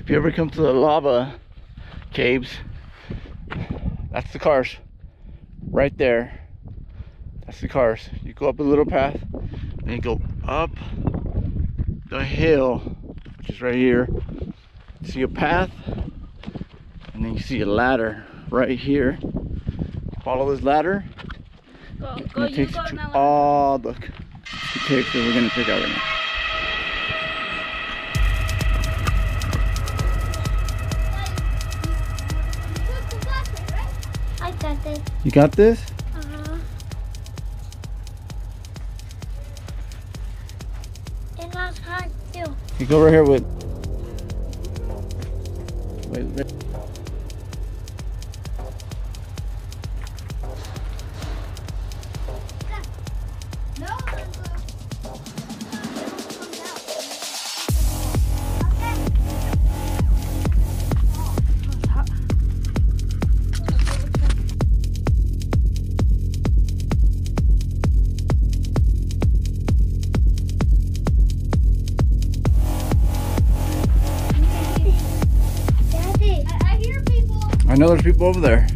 if you ever come to the lava caves, that's the cars. Right there. That's the cars. You go up a little path, then you go up the hill, which is right here. See a path, and then you see a ladder right here. Follow this ladder, Go, and go, it you takes go you to all the caves that we're gonna check out right now. I got this. You got this? Uh-huh. And that's hard too. You go right here with. Wait, I know there's people over there.